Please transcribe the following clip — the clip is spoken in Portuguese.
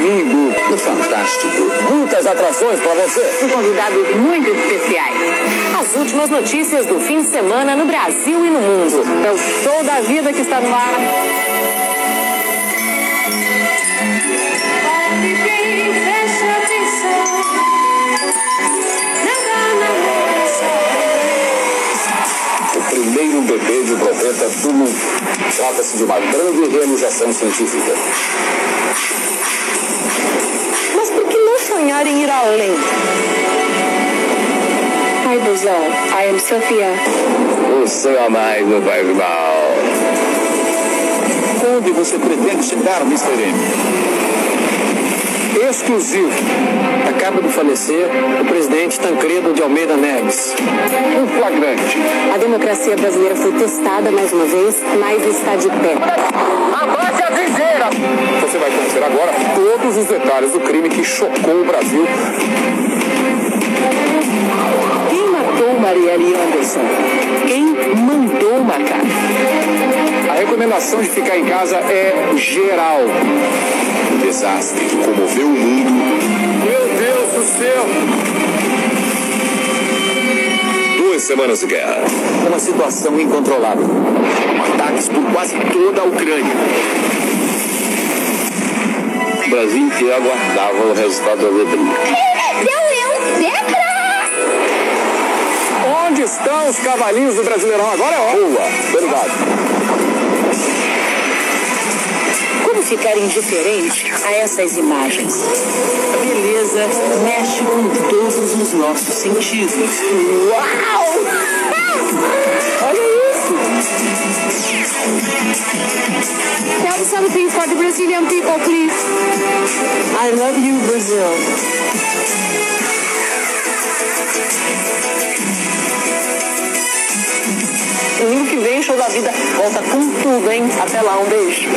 domingo no Fantástico. Muitas atrações para você. Com convidados muito especiais. As últimas notícias do fim de semana no Brasil e no mundo. É o show da vida que está no ar. O primeiro bebê de borboleta do mundo. Trata-se de uma grande realização científica. Além? Hi, Brazil. I am Sophia. O céu mais faz mal. Onde você pretende chegar, Mr. M? Exclusivo. Acaba de falecer o presidente Tancredo de Almeida Neves. Um flagrante. A democracia brasileira foi testada mais uma vez, mas está de pé. Abaixe todos os detalhes do crime que chocou o Brasil. Quem matou Marielle Anderson? Quem mandou matar? A recomendação de ficar em casa é geral. O desastre que comoveu o mundo. Meu Deus do céu! Duas semanas de guerra. Uma situação incontrolável. Ataques por quase toda a Ucrânia. Brasil inteiro aguardava o resultado da letrinha. Onde estão os cavalinhos do Brasileirão? Agora é hora. Boa, verdade. Como ficar indiferente a essas imagens? A beleza mexe com todos os nossos sentidos. Uau! Olha isso! Tell something for the Brazilian people, please. I love you, Brazil. Domingo que vem, show da vida volta com tudo, hein? Até lá, um beijo.